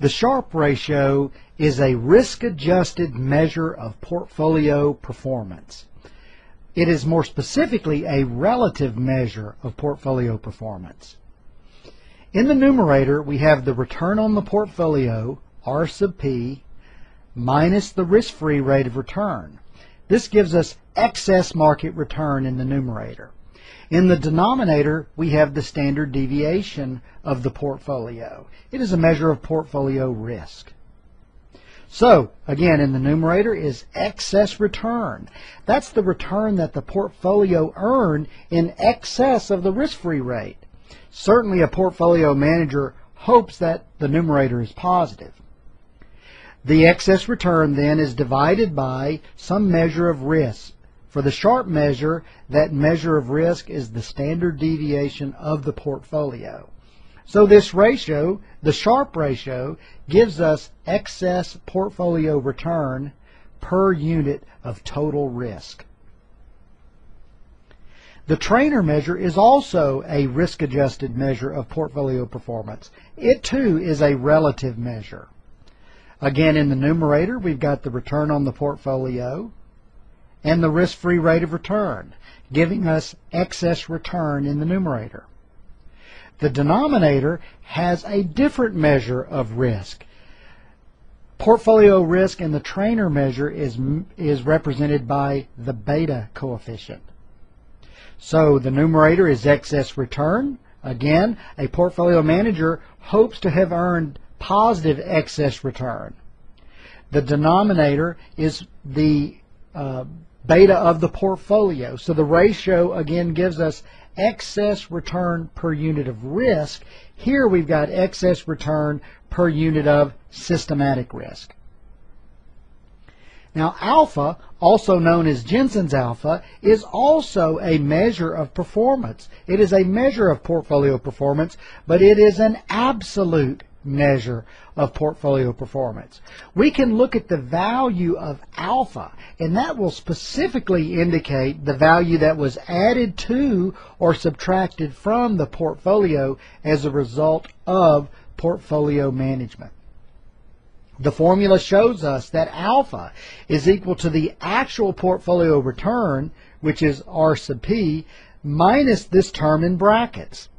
The Sharpe ratio is a risk-adjusted measure of portfolio performance. It is more specifically a relative measure of portfolio performance. In the numerator, we have the return on the portfolio, R sub P, minus the risk-free rate of return. This gives us excess market return in the numerator. In the denominator, we have the standard deviation of the portfolio. It is a measure of portfolio risk. So, again, in the numerator is excess return. That's the return that the portfolio earned in excess of the risk-free rate. Certainly a portfolio manager hopes that the numerator is positive. The excess return then is divided by some measure of risk. For the Sharpe measure, that measure of risk is the standard deviation of the portfolio. So this ratio, the Sharpe ratio, gives us excess portfolio return per unit of total risk. The Treynor measure is also a risk-adjusted measure of portfolio performance. It too is a relative measure. Again, in the numerator, we've got the return on the portfolio and the risk-free rate of return, giving us excess return in the numerator. The denominator has a different measure of risk. Portfolio risk in the Treynor measure is, is represented by the beta coefficient. So the numerator is excess return. Again, a portfolio manager hopes to have earned positive excess return. The denominator is the uh, beta of the portfolio. So the ratio again gives us excess return per unit of risk. Here we've got excess return per unit of systematic risk. Now alpha, also known as Jensen's alpha, is also a measure of performance. It is a measure of portfolio performance, but it is an absolute measure of portfolio performance. We can look at the value of alpha, and that will specifically indicate the value that was added to or subtracted from the portfolio as a result of portfolio management. The formula shows us that alpha is equal to the actual portfolio return, which is R sub P, minus this term in brackets.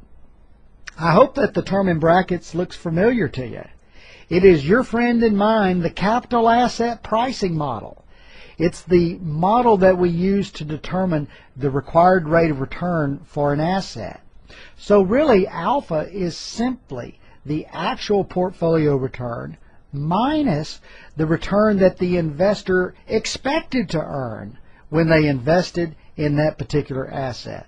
I hope that the term in brackets looks familiar to you. It is your friend and mine, the capital asset pricing model. It's the model that we use to determine the required rate of return for an asset. So really, alpha is simply the actual portfolio return minus the return that the investor expected to earn when they invested in that particular asset.